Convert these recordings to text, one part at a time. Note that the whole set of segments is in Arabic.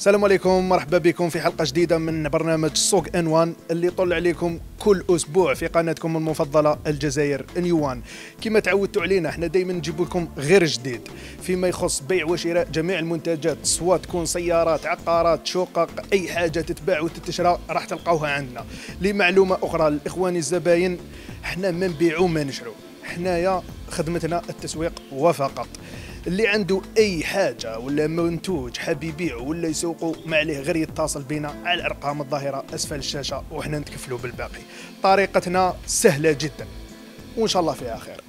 السلام عليكم مرحبا بكم في حلقة جديدة من برنامج سوق ان وان اللي يطل عليكم كل أسبوع في قناتكم المفضلة الجزائر نيو وان كما تعودتوا علينا إحنا دائما نجيب لكم غير جديد فيما يخص بيع وشراء جميع المنتجات سواء تكون سيارات عقارات شقق أي حاجة تتباع وتتشرى راح تلقاوها عندنا. لمعلومة أخرى للاخوان الزباين إحنا ما نبيعوا ما نشرو. حنايا خدمتنا التسويق وفقط. اللي عنده أي حاجة ولا منتوج حاب يبيعه ولا يسوقه ما عليه غير يتصل بنا على الأرقام الظاهرة أسفل الشاشة وحنا نتكفلوا بالباقي. طريقتنا سهلة جدا. وإن شاء الله فيها خير.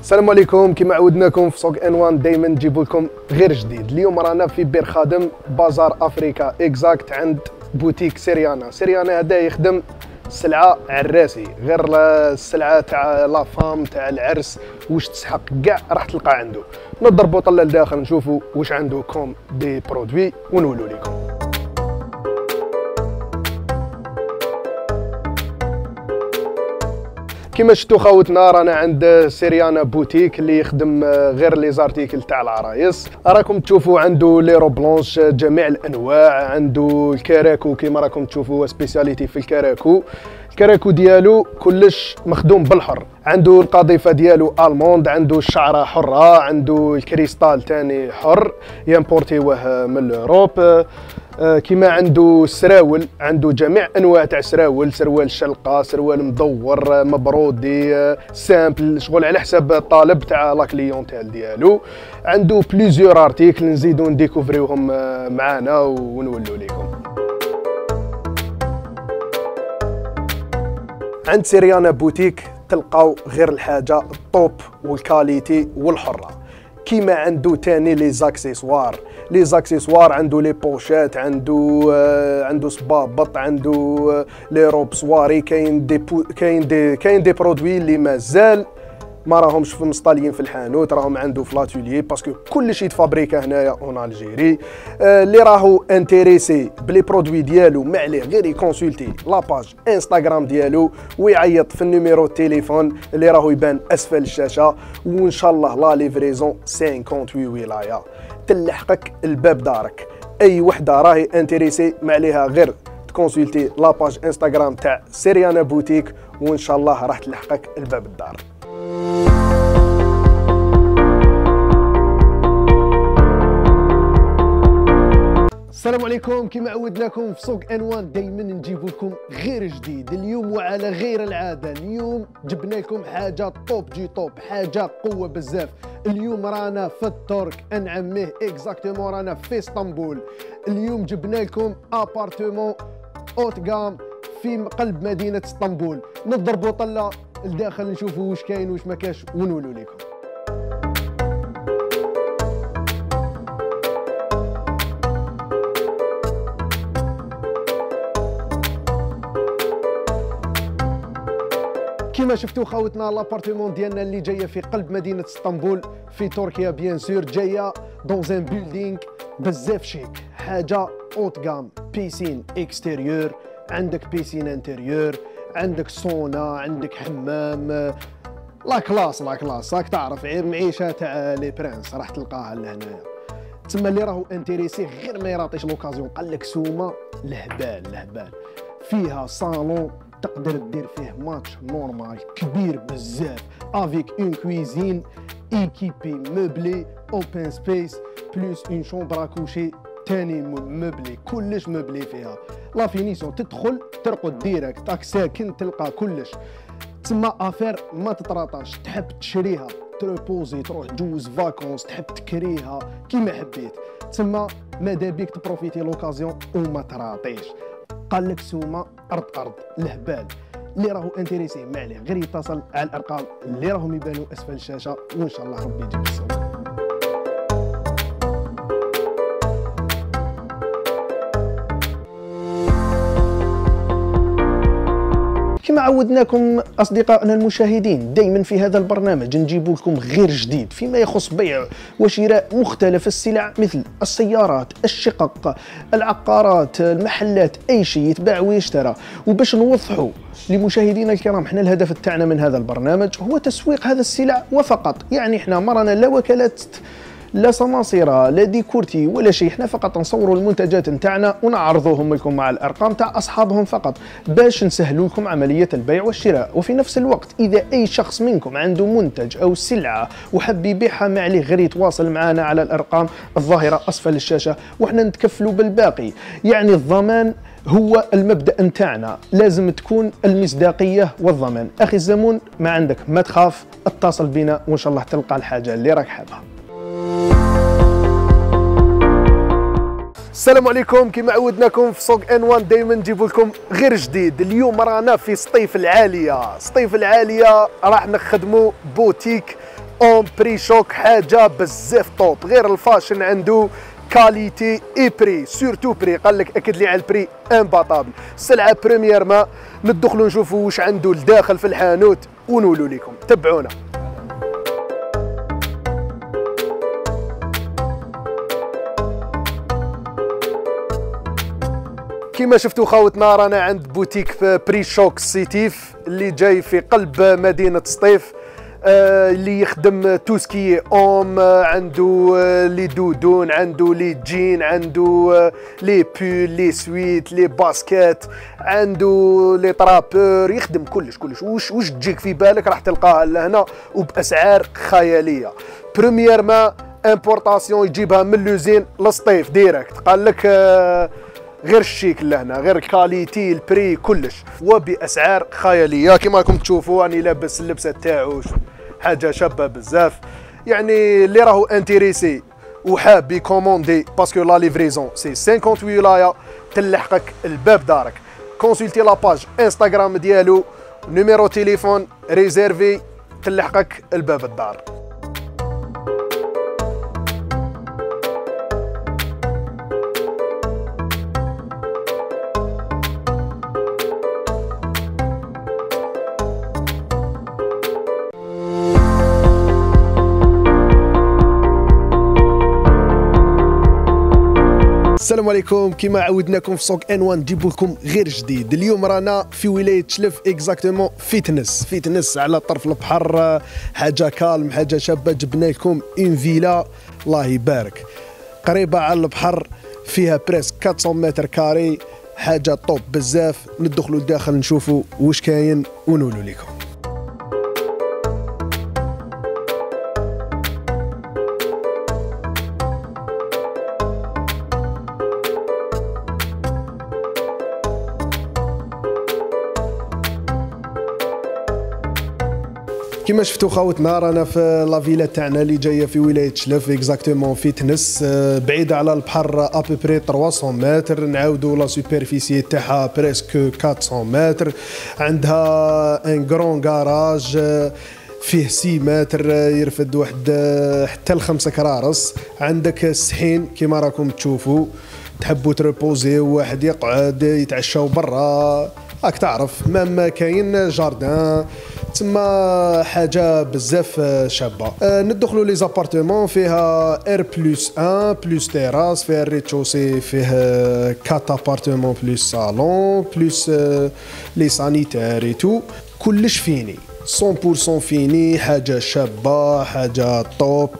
السلام عليكم. كما عودناكم في سوق N1 دائما نجيب لكم غير جديد. اليوم رانا في بير خادم بازار أفريكا exact عند بوتيك سيريانا. سيريانا هذا يخدم سلعه عراسي غير السلعة تاع la femme تاع العرس واش تسحق كاع راح تلقى عنده. نضربوا طله لداخل نشوفوا واش عنده comme des produits ونولوا لكم كما شفتوا خاوتنا رانا عند سيريانا بوتيك اللي يخدم آه، غير les articles تاع العرايس. راكم تشوفوا عنده les robes blanches آه، جميع الأنواع. عنده الكراكو كما راكم تشوفوا spécialité في الكراكو الكراكو ديالو كلش مخدوم بالحر. عنده القضيفه ديالو allemande عنده الشعرة حرة عنده الكريستال تاني حر يمبورتيوه من ال Europe. آه، كيما عنده السراول عنده جميع أنواع تاع سراول سروال شلقة سروال مدور مبرودي simple شغل على حساب الطلب تاع la clientèle ديالو. عنده plusieurs articles نزيدو نديكوفريوهم آه، معانا ونولوا لكم عند سيريانا بوتيك تلقاو غير الحاجة ال top وال qualité والحرة. كيما عنده تاني les accessoires. les accessoires عنده les pochettes عنده آه عنده صبابط عنده آه les robes soirée كاين des كاين des كاين des produits اللي مازال ما راهمش في مصطاليين في الحانوت راهم عنده في l'atelier parce que كلشي يتفابريكا هنايا en Algérie. آه اللي راهو intéressé ب les produits ديالو ما عليه غير يكونسولتي la page Instagram ديالو ويعيط في ال numéro التليفون اللي راهو يبان أسفل الشاشة وإن شاء الله la livraison 58 ولايه تلحقك الباب دارك. أي وحدة راهي intéressée ما عليها غير تكونسولتي la page Instagram تاع سيريانا بوتيك وإن شاء الله راح تلحقك الباب الدار. السلام عليكم. كما عودناكم في سوق N1 دائما نجيب لكم غير جديد. اليوم وعلى غير العادة. اليوم جبنا لكم حاجة top du top حاجة قوة بزاف. اليوم رانا في الترك انعميه exactement رانا في إسطنبول. اليوم جبنا لكم appartement haute gamme في قلب مدينة إسطنبول. نضربوا طله لداخل نشوفوا واش كاين واش ما كاش ونولوا لكم. كما شفتوا خاوتنا l'appartement ديالنا اللي جاية في قلب مدينة اسطنبول في تركيا bien sûr جاية dans un building بزاف شيك. حاجة haute gamme piscine extérieure عندك piscine intérieure عندك sauna عندك حمام. la classe la classe راك تعرف معيشة تاع les princes راح تلقاها لهنايا. تما اللي راهو intéressé غير ما يراطيش l'occasion قال لك سومة لهبال لهبال. فيها صالون تقدر دير فيه match normal كبير بزاف. avec une cuisine équipée meublée open space plus une chambre à coucher تاني meublée كلش meublé فيها la finition تدخل ترقد direct تاك ساكن تلقى كلش تما affaire ما تتراطاش تحب تشريها تروبوزي تروح تجوز vacances تحب تكريها كيما حبيت تما ماذا بيك تبروفيتي لوكازيون وما تراطيش قال لك سوما أرض أرض الهبال اللي راهو انتريسي ما عليه غير يتصل على الأرقام اللي راهم يبانوا أسفل الشاشة وإن شاء الله ربي يجيب الصوت. عودناكم أصدقائنا المشاهدين دائما في هذا البرنامج. نجيب لكم غير جديد فيما يخص بيع وشراء مختلف السلع مثل السيارات الشقق العقارات المحلات أي شيء يتباع ويشترى. وباش نوضحوا لمشاهدينا الكرام إحنا الهدف تاعنا من هذا البرنامج هو تسويق هذا السلع وفقط. يعني إحنا مرنا لا وكالات لا سماسرة لا ديكورتي ولا شيء إحنا فقط نصوروا المنتجات نتاعنا ونعرضوهم لكم مع الأرقام تاع أصحابهم فقط باش نسهلوا لكم عملية البيع والشراء. وفي نفس الوقت إذا أي شخص منكم عنده منتج أو سلعة وحب يبيعها ما عليه غير يتواصل معنا على الأرقام الظاهرة أسفل الشاشة وحنا نتكفلوا بالباقي. يعني الضمان هو المبدأ نتاعنا. لازم تكون المصداقية والضمان. أخي الزمون ما عندك ما تخاف اتصل بنا وإن شاء الله تلقى الحاجة اللي راك حابها. السلام عليكم. كما عودناكم في سوق ان 1 دائما نجيب لكم غير جديد. اليوم رانا في سطيف العالية. سطيف العالية راح نخدموا بوتيك un prix choc حاجة بزاف top. غير ال fashion عنده qualité et prix surtout prix قال لك اكد لي على ال prix imbattable سلعة première main. ندخلوا نشوفوا واش عنده لداخل في الحانوت ونولوا لكم تبعونا. كما شفتوا خاوتنا رانا عند بوتيك في Prix Choc Sétif اللي جاي في قلب مدينة سطيف آه، اللي يخدم tout ce qui homme آه، عنده آه، les doudounes عنده les jeans عنده les pulls les sweats les baskets عنده لي طرابور يخدم كلش كلش. وش وش تجيك في بالك؟ راح تلقاها لهنا وبأسعار خيالية. ما importation يجيبها من l'usine لسطيف direct قال لك غير الشيك لهنا غير ال qualité ال prix كلش. وبأسعار خيالية. كما راكم تشوفوا راني لابس اللبسة تاعو. حاجة شابة بزاف. يعني اللي راهو intéressé وحاب يكوموندي parce que la livraison c'est 58 ولاية. تلحقك الباب دارك. consultez la page Instagram ديالو. numéro téléphone réservé. تلحقك الباب الدار. السلام عليكم. كما عودناكم في سوق N1 نجيب لكم غير جديد. اليوم رانا في ولاية شلف exactement في تنس في تنس على طرف البحر. حاجة calme حاجة شابة. جبنا لكم une villa الله يبارك. قريبة على البحر فيها presque 400 متر carré. حاجة top بزاف. ندخلوا لداخل نشوفوا واش كاين ونقولوا لكم. كما شفتوا خاوتنا رانا في la villa تاعنا اللي جاية في ولاية شلف exactement في تنس بعيدة على البحر à peu près 300 متر. نعاودوا la superficie تاعها presque 400 متر. عندها un grand garage فيه 6 متر آه، يرفد واحد آه، حتى لخمسة كرارس. عندك السحين كما راكم تشوفوا تحبوا تريبوزي واحد يقعد يتعشاو برا. راك تعرف. même كاين jardin. تما حاجة بزاف شابة. أه ندخلوا les appartements فيها R plus 1 plus terrasse فيها ال rez-de-chaussée فيه 4 appartements plus صالون plus les sanitaires tout كلش fini. 100% fini حاجة شابة حاجة top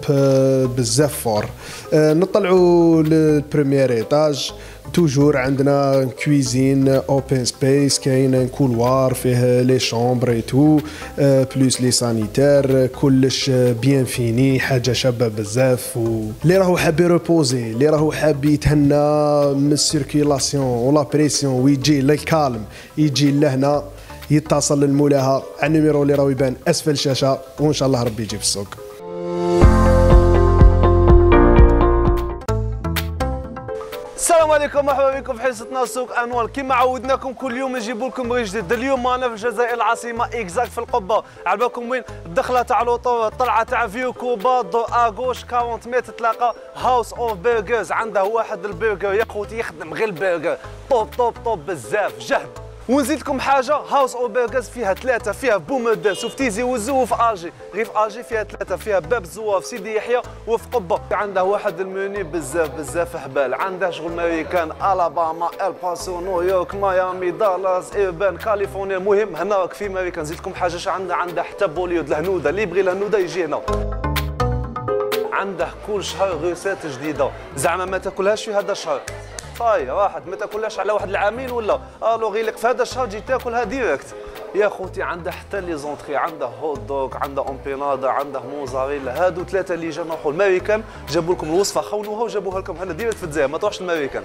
بزاف fort أه نطلعوا لل premier étage. toujours عندنا cuisine open space كاين couloir فيه les chambres et tout plus les sanitaires كلش bien fini حاجة شابة بزاف اللي راهو حاب يروبوزي اللي راهو حاب يتهنى من ال circulation و la pression ويجي لل calme يجي لهنا يتصل للمولاها على ال numéro اللي راهو يبان أسفل الشاشه وإن شاء الله ربي يجي في السوق. السلام عليكم مرحبا بكم في حصتنا سوق N1. كما عودناكم كل يوم نجيب لكم غير جديد. اليوم أنا في الجزائر العاصمة exact في القبة. على بالكم وين؟ الدخله تاع l'auto الطلعه تاع Vieux Kouba دو à gauche 40 متر تلاقى. House of Burgers عنده واحد البرجر يا خوتي يخدم غير البرجر top top top بزاف. جهد ونزيد لكم حاجة؟ House of Burgers فيها ثلاثة فيها بومدس وفي تيزي وزو وفي Alger غير في Alger فيها ثلاثة فيها باب الزوار في سيدي يحيى وفي قبة. عنده واحد المنيو بزاف بزاف هبال. عنده شغل أمريكان الاباما الباسو نيويورك ميامي دالاس ايربان كاليفورنيا المهم هنا في أمريكا. نزيد لكم حاجة عنده عنده حتى بوليود. الهنودة اللي يبغي الهنودة يجي هنا. عنده كل شهر recettes جديدة. زعما ما تاكلهاش في هذا الشهر. طاي راحت ما تاكلهاش على واحد العامين ولا. alors غيلك في هذا الشهر تجي تاكلها direct يا خوتي عنده حتى les entrées عنده hot dog عنده empanada عنده موزاريلا هادو ثلاثة اللي جا نروحوا الماريكان جابوا لكم الوصفة خونوها وجابوها لكم. هنا direct في الجزائر ما تروحش الماريكان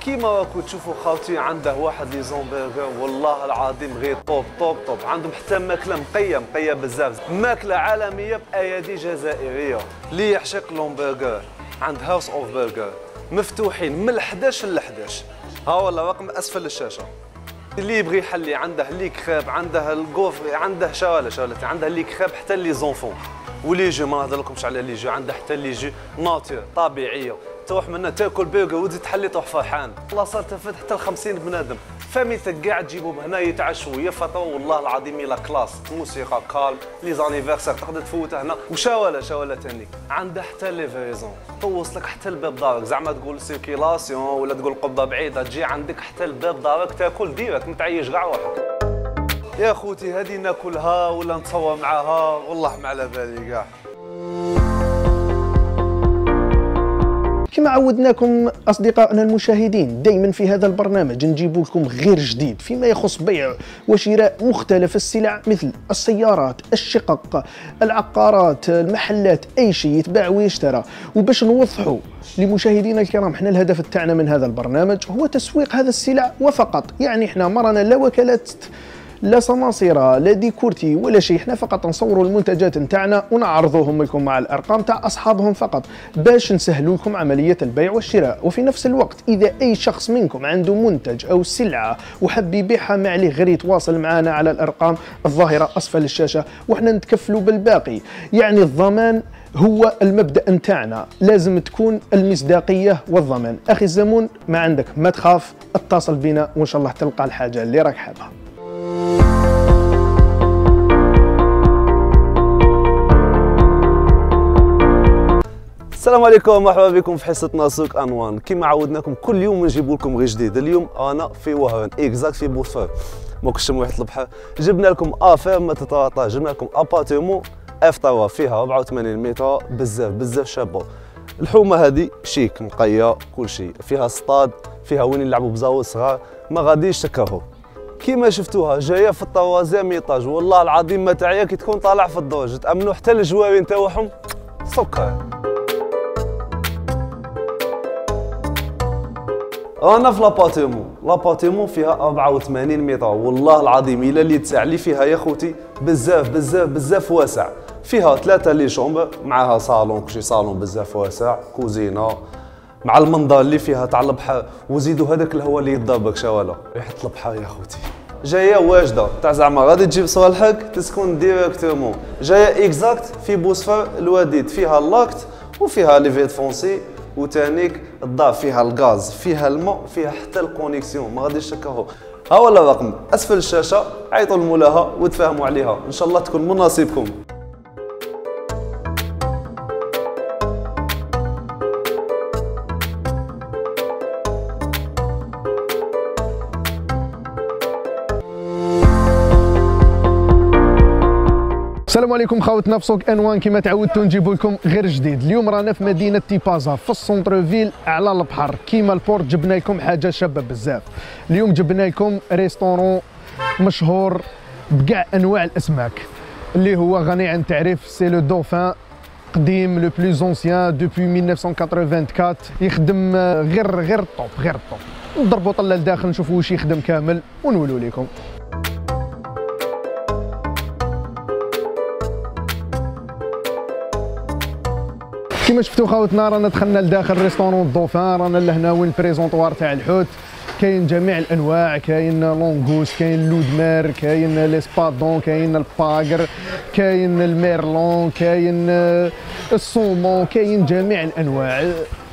كيما راكم تشوفوا خاوتي عنده واحد les hamburgers والله العظيم غير top top top عندهم حتى ماكلة راقية راقية بزاف. ماكلة عالمية بأيادي جزائرية. اللي يعشق l'hamburger عند House of Burgers مفتوحين من 11 ل 11 ها والله رقم أسفل الشاشة. اللي يبغي يحلي عنده les crêpes عنده ال gaufres عنده شواله شوالتي عنده les crêpes حتى les enfants. و les jus ما نهضر لكمش على les jus عنده حتى les jus nature طبيعية. تروح منها تاكل برجر وتزيد تحلي تروح فرحان. والله صار تفت حتى ل 50 بنادم. فاميلتك كاع تجيبهم هنا يتعشوا يفطروا والله العظيم إلى classe موسيقى calme les anniversaires تقدر تفوتها هنا. وشاولة شاولة ثاني عندها حتى livraison توصلك حتى لباب دارك زعما تقول circulation ولا تقول قبه بعيدة. تجي عندك حتى لباب دارك تاكل direct متعيش كاع روحك يا خوتي هذه ناكلها ولا نتصور معاها. والله ما على بالي كاع. كما عودناكم أصدقائنا المشاهدين دائما في هذا البرنامج نجيب لكم غير جديد فيما يخص بيع وشراء مختلف السلع مثل السيارات الشقق العقارات المحلات أي شيء يتباع ويشترى. وباش نوضحوا لمشاهدينا الكرام إحنا الهدف تاعنا من هذا البرنامج هو تسويق هذا السلع وفقط. يعني إحنا مرنا لا وكالات لا سماصرة لا ديكورتي ولا شيء إحنا فقط نصوروا المنتجات نتاعنا ونعرضوهم لكم مع الأرقام تاع أصحابهم فقط باش نسهلوا لكم عملية البيع والشراء. وفي نفس الوقت إذا أي شخص منكم عنده منتج أو سلعة وحب يبيعها ما عليه غير يتواصل معنا على الأرقام الظاهرة أسفل الشاشة وحنا نتكفلوا بالباقي. يعني الضمان هو المبدأ نتاعنا. لازم تكون المصداقية والضمان. أخي الزمون ما عندك ما تخاف اتصل بنا وإن شاء الله تلقى الحاجة اللي راك حابها. السلام عليكم مرحبا بكم في حصتنا سوق أنوان. كما عودناكم كل يوم نجيب لكم غير جديد. اليوم أنا في وهران exacte في بوسفر موك الشم واحد البحر. جبنا لكم affaire ما تتواطى جبنا لكم appartement F3 فيها 84 متر. بزاف بزاف شابه الحومة هذه شيك نقيه كل شيء فيها سطاد فيها وين يلعبوا بزاوية صغار. ما غاديش تكرهوا كيما شفتوها جاية في ال troisième étage والله العظيم ما تعيا كي تكون طالع في الدرج تأمنوا حتى الجوارين تاعهم سكر. أنا في l'appartement l'appartement فيها 84 متر. والله العظيم إلا اللي تسع لي فيها يا خوتي بزاف بزاف بزاف واسع. فيها ثلاثة les chambres معاها صالون كلشي صالون بزاف واسع كوزينة مع المنظر اللي فيها تاع البحر وزيدوا هذاك الهواء اللي يضربك شوالا ريحه البحر يا خوتي. جاية واجدة. تاع زعما غادي تجيب صالحك تسكن directement جاية exacte في بوسفر الوديد فيها ال l'acte وفيها livret foncier وتانيك الدار. فيها الغاز فيها الماء فيها حتى ال connexion ما غاديش تكرهو ها هو الرقم. أسفل الشاشة عيطوا المولاها وتفاهموا عليها. إن شاء الله تكون من السلام عليكم خاوتنا في سوق أنوان كما تعودتوا نجيب لكم غير جديد. اليوم رانا في مدينة تيبازا في ال centre-ville على البحر. كيما ال port جبنا لكم حاجة شابة بزاف. اليوم جبنا لكم restaurant مشهور بكاع أنواع الأسماك اللي هو غني عن التعريف c'est Le Dauphin قديم le plus ancien depuis 1984 يخدم غير غير top غير top نضربوا طلة لداخل نشوفوا واش يخدم كامل ونولوا لكم. كما شفتوا خاوتنا رانا دخلنا لداخل restaurant ال Dauphin رانا لهنا وين ال présentoir تاع الحوت. كاين جميع الأنواع كاين langouste كاين loup de mer كاين les espadons كاين ال pagre كاين ال merlan كاين ال saumon كاين جميع الأنواع.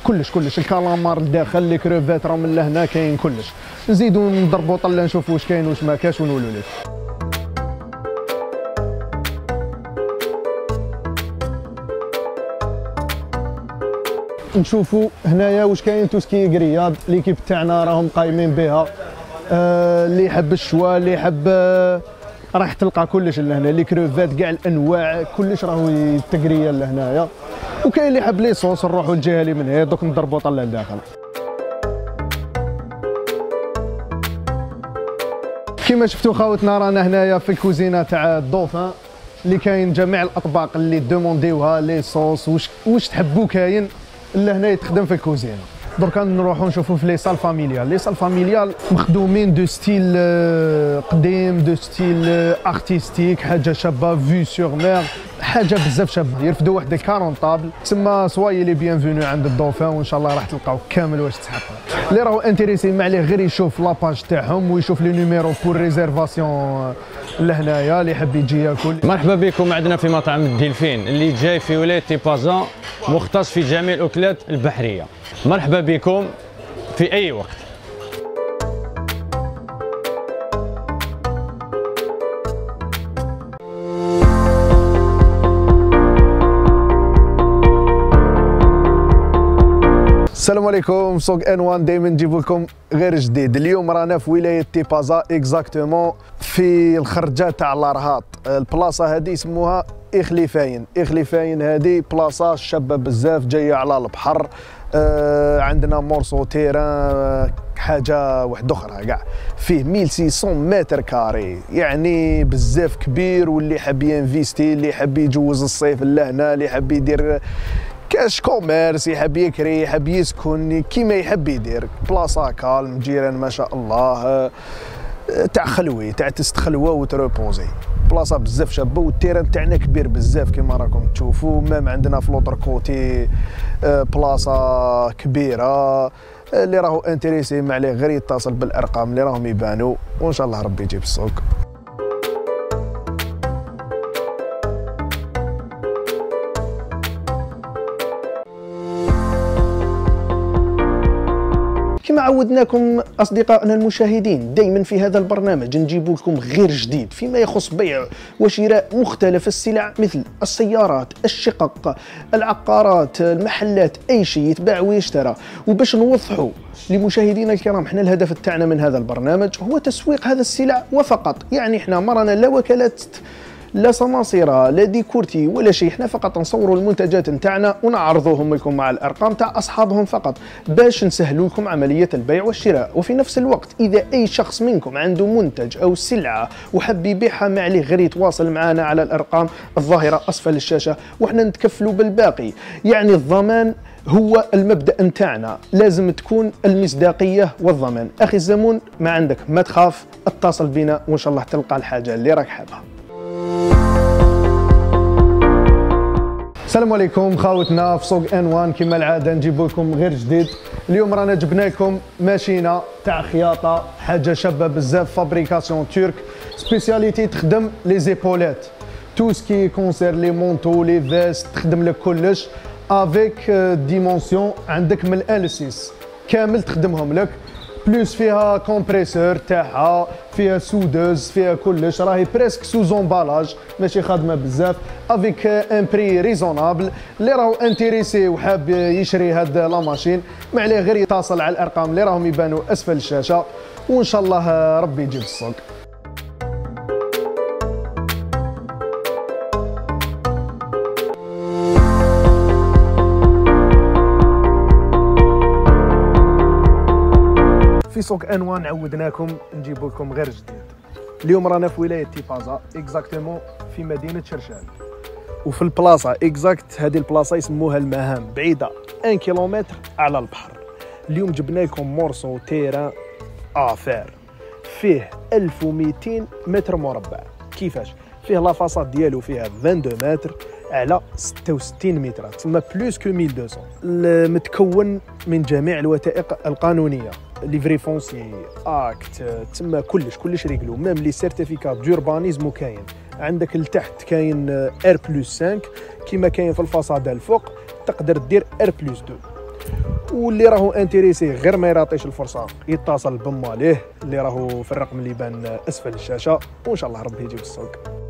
كلش كلش الكالامار لداخل les crevettes راه من لهنا كاين كلش. نزيدو نضربو طله نشوفو واش كاين واش ما كاش ونولو نشوفوا هنايا واش كاين tout ce qui grillade l'équipe تاعنا راهم قايمين بها. آه اللي يحب الشوا اللي يحب آه راح تلقى كلش لهنا. les crevettes كاع الأنواع كلش راهو تقريه لهنايا. وكاين اللي حب les sauces نروحوا الجهه اللي من هنا دوك نضربوا طلة لداخل. كما شفتوا خاوتنا رانا هنايا في الكوزينة تاع ال Dauphin. اللي كاين جميع الأطباق اللي دومونديوها les sauces واش واش تحبوا كاين. لهنا يتخدم في الكوزينه دركا نروحوا نشوفوا في les salles familiales. les salles familiales مخدومين de style آه، قديم de style artistique حاجة شابة vue sur mer حاجة بزاف شابة. يرفدوا واحد 40 tables تسمى soyez les bienvenus عند ال Dauphin وإن شاء الله راح تلقاو كامل واش تسحق اللي راهو intéressé ما عليه غير يشوف la page تاعهم ويشوف les numéros pour réservation لهنايا اللي يحب يجي ياكل. مرحبا بكم عندنا في مطعم الدلفين اللي جاي في ولاية تيبازا مختص في جميع الأكلات البحرية. مرحبا بكم في أي وقت. السلام عليكم سوق ان وان دائما نجيب لكم غير جديد. اليوم رانا في ولاية تيبازا اكزاكتومون في الخرجة تاع الأرهاط. البلاصة هذه يسموها اخليفاين اخليفاين هذه بلاصة شابة بزاف جاية على البحر. آه عندنا morceau terrain حاجة واحدة أخرى كاع. فيه 1600 متر carré. يعني بزاف كبير واللي حاب ينفيستي اللي حاب يجوز الصيف لهنا اللي حاب يدير كاش commerce يحب يكري يحب يسكن كيما يحب يدير. بلاصة calme جيران ما شاء الله. آه، تاع خلوي تاع تستخلوى وتروبوزي. بلاصة بزاف شابة وال terrain تاعنا كبير بزاف كما راكم تشوفوا. même عندنا في l'autre côté آه، بلاصة كبيرة آه، اللي راهو intéressé ما عليه غير يتصل بالأرقام اللي راهم يبانوا وإن شاء الله ربي يجيب السوق. كما عودناكم أصدقائنا المشاهدين دائما في هذا البرنامج. نجيب لكم غير جديد فيما يخص بيع وشراء مختلف السلع مثل السيارات الشقق العقارات المحلات أي شيء يتباع ويشترى. وباش نوضحوا لمشاهدينا الكرام إحنا الهدف تاعنا من هذا البرنامج هو تسويق هذا السلع وفقط. يعني إحنا مرنا لا وكالات لا صناصير لا ديكورتي ولا شيء إحنا فقط نصوروا المنتجات نتاعنا ونعرضوهم لكم مع الأرقام تاع أصحابهم فقط باش نسهلوا لكم عملية البيع والشراء. وفي نفس الوقت إذا أي شخص منكم عنده منتج أو سلعة وحب يبيعها ما عليه غير يتواصل معنا على الأرقام الظاهرة أسفل الشاشة وحنا نتكفلوا بالباقي. يعني الضمان هو المبدأ نتاعنا. لازم تكون المصداقية والضمان. أخي الزمون ما عندك ما تخاف اتصل بنا وإن شاء الله تلقى الحاجة اللي راك حابها. السلام عليكم خاوتنا في سوق ان وان كما العادة نجيب لكم غير جديد. اليوم رانا جبنا لكم ماشينة تاع خياطة حاجة شابة بزاف fabrication turque spécialité تخدم les épaulettes tout ce qui concerne les manteaux les vestes تخدم لك كلش. avec dimensions عندك من الان 6 كامل تخدمهم لك. plus فيها compresseur تاعها فيها soudeuse فيها كلش راهي presque sous emballage ماشي خادمه بزاف avec un prix raisonnable اللي راهو intéressé وحاب يشري هاد la machine ما عليه غير يتصل على الارقام اللي راهم يبانوا اسفل الشاشه وان شاء الله ربي يجيب السوق سوق انوان عودناكم نجيب لكم غير جديد. اليوم رانا في ولاية تيبازا exactement في مدينة شرشال. وفي البلاصة exacte هذه البلاصة يسموها المهام بعيدة 1 كيلومتر على البحر. اليوم جبنا لكم morceau terrain affaire فيه 1200 متر مربع. كيفاش؟ فيه la façade ديالو فيها 22 متر على 66 متر تسمى plus que 1200 متكون من جميع الوثائق القانونية livret foncier acte تسمى كلش كلش réglé même les certificats d'urbanisme كاين. عندك لتحت كاين R plus 5 كيما كاين في ال façade الفوق تقدر دير R plus 2 واللي راهو intéressé غير ما يراطيش الفرصة يتصل بماليه اللي راهو في الرقم اللي بان أسفل الشاشة. وإن شاء الله ربي يجيب السوق.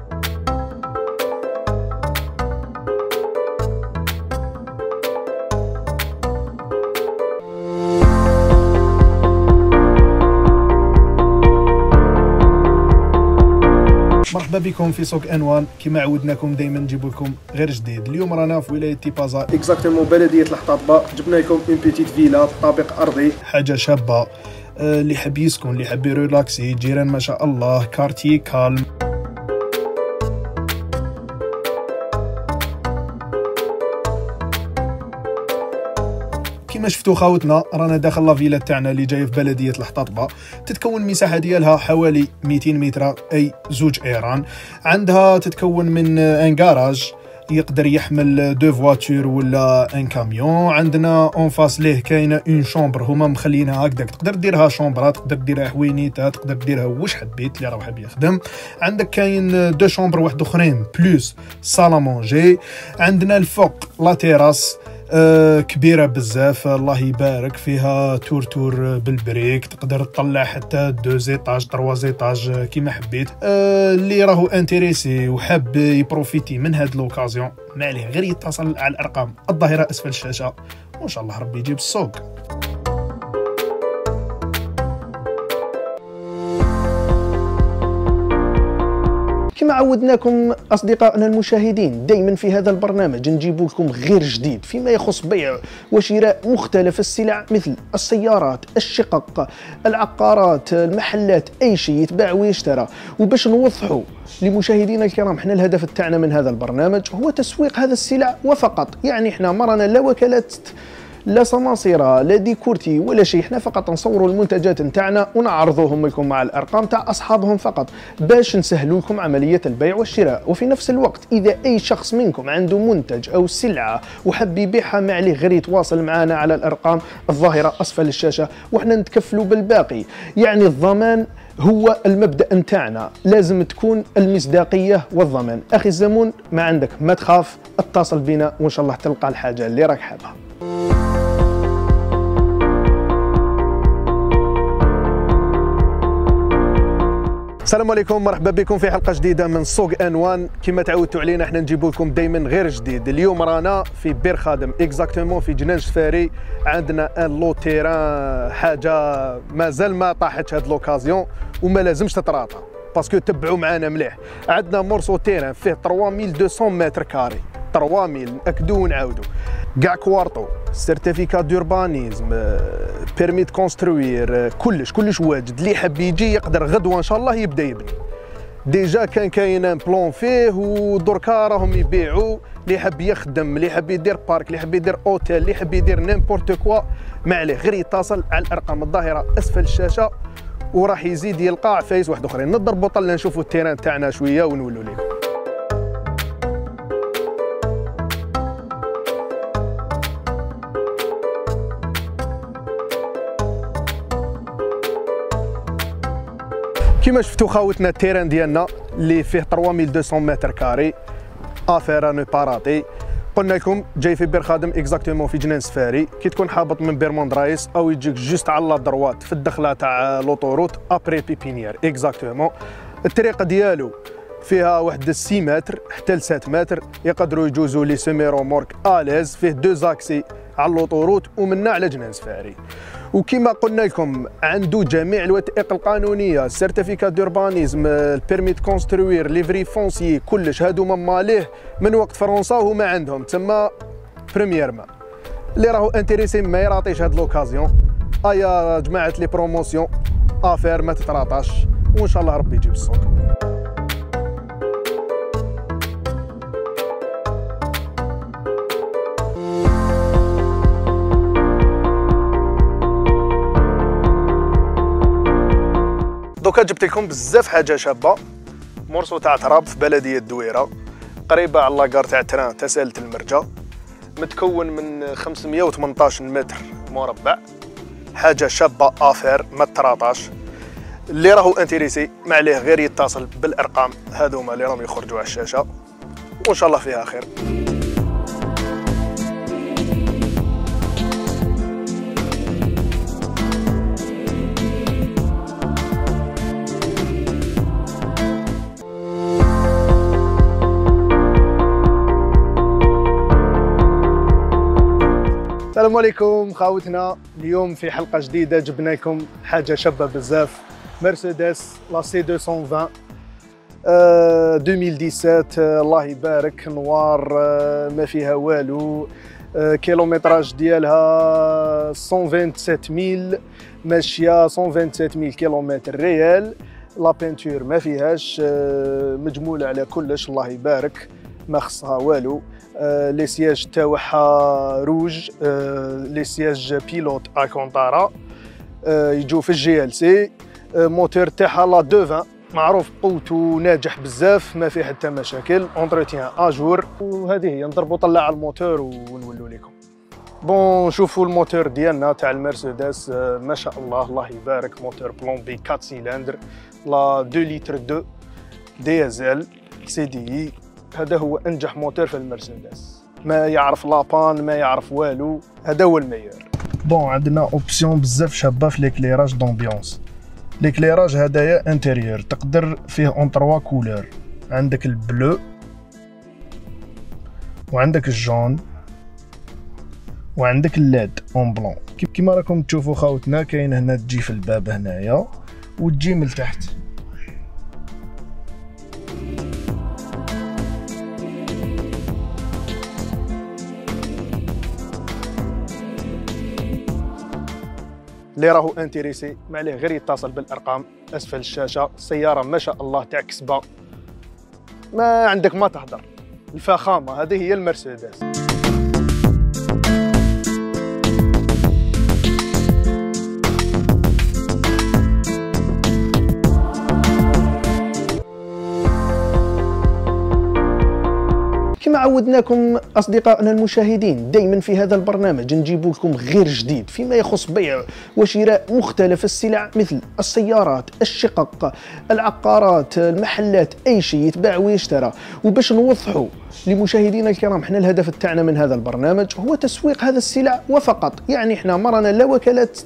مرحبا بكم في سوق N1. كما عودناكم دائما نجيب لكم غير جديد. اليوم رانا في ولاية تيبازا. exactement بلديه الحطاطبه جبنا لكم une petite villa طابق ارضي حاجة شابة. آه، اللي حاب يسكن اللي حاب يريلاكسي جيران ما شاء الله. quartier calme كما شفتوا خاوتنا رانا داخل la villa تاعنا اللي جاية في بلدية الحطاطبه تتكون المساحه ديالها حوالي 200 متر أي زوج ares. عندها تتكون من un garage يقدر يحمل deux voitures ولا un camion عندنا en face ليه كاينة une chambre هما مخلينها هكذاك. تقدر ديرها شومبرات تقدر ديرها حوينيتا تقدر ديرها واش حبيت اللي راه حاب يخدم. عندك كاين deux chambres واحد أخرين plus salle à manger عندنا الفوق la terrasse آه، كبيرة بزاف. الله يبارك فيها. tour tour بال brique. تقدر تطلع حتى deux étages trois étages كيما حبيت. آه، اللي راهو intéressé وحاب ي profiter من هاد l'occasion ما عليه غير يتصل على الأرقام الظاهرة أسفل الشاشة. وإن شاء الله ربي يجيب السوق. كما عودناكم أصدقائنا المشاهدين دائما في هذا البرنامج نجيب لكم غير جديد فيما يخص بيع وشراء مختلف السلع مثل السيارات الشقق العقارات المحلات أي شيء يتباع ويشترى. وباش نوضحوا لمشاهدينا الكرام إحنا الهدف تاعنا من هذا البرنامج هو تسويق هذا السلع وفقط. يعني إحنا مرنا لا وكالات لا سماصرة لا ديكورتي ولا شيء إحنا فقط نصوروا المنتجات نتاعنا ونعرضوهم لكم مع الأرقام تاع أصحابهم فقط باش نسهلوا لكم عملية البيع والشراء. وفي نفس الوقت إذا أي شخص منكم عنده منتج أو سلعة وحب يبيعها ما عليه غير يتواصل معنا على الأرقام الظاهرة أسفل الشاشة وحنا نتكفلوا بالباقي. يعني الضمان هو المبدأ نتاعنا. لازم تكون المصداقية والضمان. أخي الزبون ما عندك ما تخاف اتصل بنا وإن شاء الله تلقى الحاجة اللي راك حابها. السلام عليكم مرحبا بكم في حلقة جديدة من سوق N1. كما تعودتوا علينا إحنا نجيب لكم دائما غير جديد. اليوم رانا في بير خادم exactement في جنان سفاري عندنا un lot terrain حاجة مازال ما طاحتش هاد l'occasion وما لازمش تتراطى parce que تبعوا معنا مليح. عندنا morceau terrain فيه 3200 متر carré. 3000 ناكدو ونعاودو كاع كواغطو certificat d'urbanisme permis construire كلش كلش واجد. اللي حاب يجي يقدر غدوة إن شاء الله يبدأ يبني. déjà كان كاين un plan فيه ودركا راهم يبيعوا اللي حاب يخدم اللي حاب يدير parc اللي حاب يدير اوتيل اللي حاب يدير n'importe quoi ما عليه غير يتصل على الأرقام الظاهرة أسفل الشاشة. وراح يزيد يلقى عفايس واحد أخرين. نضربوا طلة نشوفوا ال terrain تاعنا شوية ونولوا لكم كما شفتوا خاوتنا ال terrain ديالنا اللي فيه 3200 متر carré affaire ne pas rater. قلنا لكم جاي في بير خادم exactement في جنان سفاري. كي تكون حابط من بير مراد رايس أو يجيك juste على la droite في الدخلة تاع l'autoroute après pépinière. exactement. الطريق ديالو فيها واحد 6 متر حتى ل 7 متر يقدروا يجوزوا les semi-remorques à l'aise فيه deux accès على l'autoroute ومنا على جنان سفاري. وكما قلنا لكم عنده جميع الوثائق القانونية certificat d'urbanisme ال permis construire livret foncier كلش هادو ماليه من وقت فرنسا وهما عندهم تما premièrement اللي راهو intéressé ما يراطيش هاد l'occasion. آيا جماعة les promotions affaire ما تتراطاش. وإن شاء الله ربي يجيب السوق. دوكا جبت لكم بزاف حاجة شابة. مرسو تاع تراب في بلدية الدويره قريبة على لاكار تاع تران تسالة المرجة متكون من 518 متر مربع. حاجة شابة آفير ما تراطاش اللي راهو انتريسي ما عليه غير يتصل بالأرقام. هذوما اللي راهم يخرجوا على الشاشة. وإن شاء الله فيها خير. السلام عليكم خاوتنا. اليوم في حلقة جديدة جبنا لكم حاجة شابة بزاف. مرسيدس لا سي 220 آه، 2017 الله يبارك. نوار آه، ما فيها والو. آه، كيلومتراج ديالها 127000 ماشية 127000 كيلومتر ريال. لا بينتور ما فيهاش آه، مجمولة على كلش الله يبارك. ما خصها والو. آه، les sièges تاعها rouges les sièges pilote اكونتارا يجوا في ال GLC moteur تاعها la 220 معروف قوته ناجح بزاف ما فيه حتى مشاكل. entretien à jour وهذه هي نضربوا طلع الموتور ونولوا لكم. bon شوفوا الموتور ديالنا تاع المرسيدس. آه، ما شاء الله الله يبارك. moteur plombé 4 سيلندر la 2 لتر 2 ديزل CDI هذا هو أنجح موتور في المرسيدس. ما يعرف la panne ما يعرف والو. هذا هو ال meilleur bon عندنا options بزاف شابة في l'éclairage d'ambiance l'éclairage هدايا intérieur تقدر فيه en trois couleurs عندك ال bleu وعندك ال jaune وعندك ال LED en blanc كيما راكم تشوفوا خاوتنا كاين هنا تجي في الباب هنايا وتجي من تحت اللي راهو انتريسي ما عليه غير يتصل بالارقام اسفل الشاشه السياره ما شاء الله تاع كسبه ما عندك ما تهدر. الفخامه هذه هي المرسيدس. عودناكم أصدقائنا المشاهدين دائما في هذا البرنامج. نجيب لكم غير جديد فيما يخص بيع وشراء مختلف السلع مثل السيارات الشقق العقارات المحلات أي شيء يتباع ويشترى. وباش نوضحوا لمشاهدينا الكرام إحنا الهدف تاعنا من هذا البرنامج هو تسويق هذا السلع وفقط. يعني إحنا مرنا لا وكالات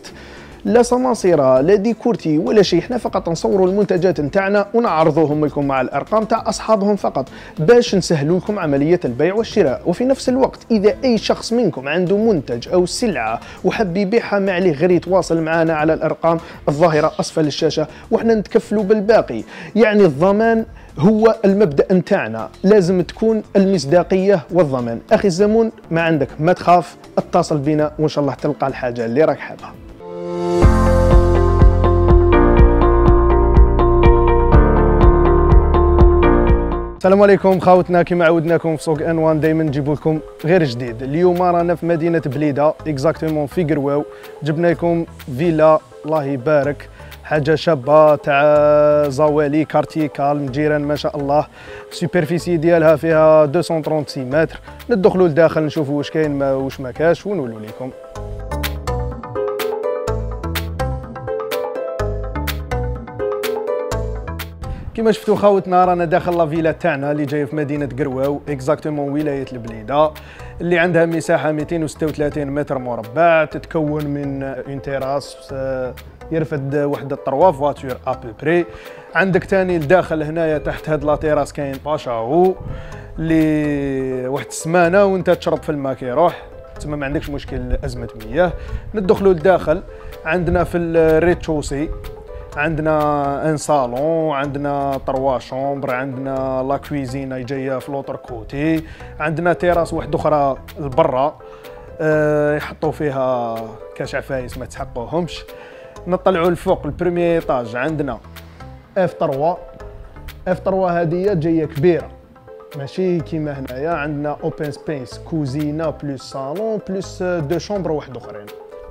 لا سماسرة لا ديكورتي ولا شيء إحنا فقط نصوروا المنتجات نتاعنا ونعرضوهم لكم مع الأرقام تاع أصحابهم فقط باش نسهلوا لكم عملية البيع والشراء. وفي نفس الوقت إذا أي شخص منكم عنده منتج أو سلعة وحب يبيعها ما عليه غير يتواصل معنا على الأرقام الظاهرة أسفل الشاشة وحنا نتكفلوا بالباقي. يعني الضمان هو المبدأ نتاعنا. لازم تكون المصداقية والضمان. أخي الزمون ما عندك ما تخاف اتصل بنا وإن شاء الله تلقى الحاجة اللي راك حابها. السلام عليكم خاوتنا كما عودناكم في سوق N1 دائما نجيب لكم غير جديد. اليوم رانا في مدينة بليدة exactement في قرواو جبنا لكم فيلا الله يبارك. حاجة شابة تاع زوالي quartier calme جيران ما شاء الله. superficie ديالها فيها 236 متر. ندخلوا لداخل نشوفوا واش كاين واش ما كاش ونولوا لكم. كما شفتوا خاوتنا رانا داخل la villa تاعنا اللي جاية في مدينة قرواو exactement ولاية البليدة اللي عندها مساحة 236 متر مربع تتكون من une terrasse آه، يرفد وحدة trois voitures à peu près عندك تاني الداخل هنايا تحت هاد la terrasse كاين bâche à eau اللي واحد السمانة وانت تشرب في الماء كيروح تما ما عندكش مشكل أزمة مياه. ندخلوا لداخل عندنا في ال rez-de-chaussée عندنا un salon عندنا trois chambres عندنا la cuisine جاية في l'autre côté عندنا تيراس واحدة أخرى لبرا أه يحطوا فيها كاش عفايس ما تحقوهمش. نطلعوا الفوق ال premier étage عندنا F3 F3 هذه جاية كبيرة ماشي كيما هنايا عندنا open space كوزينة plus salon plus deux chambres واحد أخرين.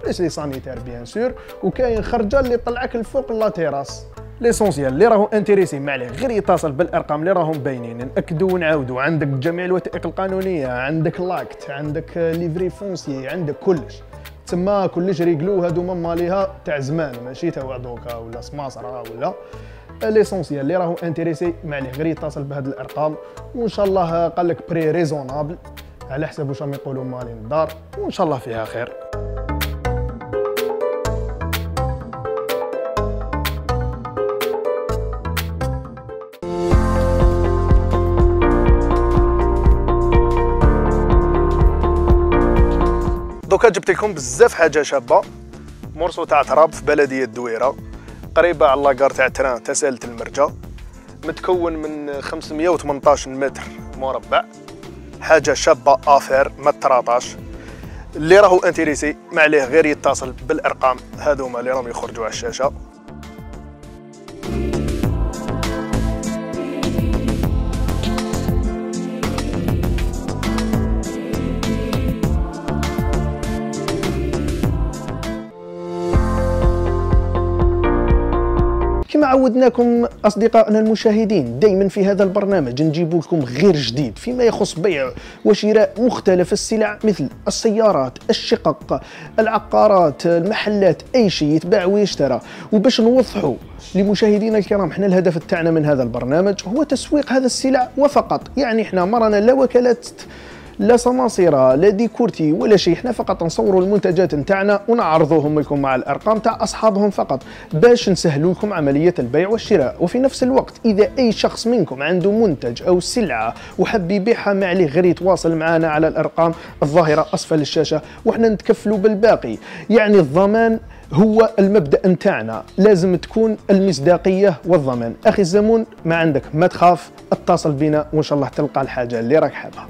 plus les sanitaires bien sûr وكاين خرجة اللي طلعك الفوق la terrasse. l'essentiel اللي راهو intéressé ما عليه غير يتصل بالأرقام اللي راهم باينين ناكدوا ونعاودوا عندك جميع الوثائق القانونية عندك l'acte عندك livret foncier عندك كلش. تما كلش réglo هادو ماليها تاع زمان ماشي تاع دوكا ولا سماسرة ولا. l'essentiel اللي راهو intéressé ما عليه غير يتصل بهاد الأرقام. وإن شاء الله قال لك prix raisonnable على حسب واش راهم يقولوا مالين الدار. وإن شاء الله فيها خير. جبت لكم بزاف حاجة شابة. مرسو تاع تراب في بلدية الدويره قريبة على لاكار تاع تران تسالة المرجة متكون من 518 متر مربع. حاجة شابة آفير ما تراطاش اللي راهو انتريسي ما عليه غير يتصل بالأرقام. هذوما اللي راهم يخرجوا على الشاشة. عودناكم أصدقائنا المشاهدين دائما في هذا البرنامج. نجيب لكم غير جديد فيما يخص بيع وشراء مختلف السلع مثل السيارات الشقق العقارات المحلات أي شيء يتباع ويشترى. وباش نوضحوا لمشاهدينا الكرام إحنا الهدف تاعنا من هذا البرنامج هو تسويق هذا السلع وفقط. يعني إحنا مرنا لا وكالات لا سماصرة لا ديكورتي ولا شيء إحنا فقط نصوروا المنتجات نتاعنا ونعرضوهم لكم مع الأرقام تاع أصحابهم فقط باش نسهلوا لكم عملية البيع والشراء. وفي نفس الوقت إذا أي شخص منكم عنده منتج أو سلعة وحب يبيعها ما عليه غير يتواصل معنا على الأرقام الظاهرة أسفل الشاشة وحنا نتكفلوا بالباقي. يعني الضمان هو المبدأ نتاعنا. لازم تكون المصداقية والضمان. أخي الزمون ما عندك ما تخاف اتصل بنا وإن شاء الله تلقى الحاجة اللي راك حابها.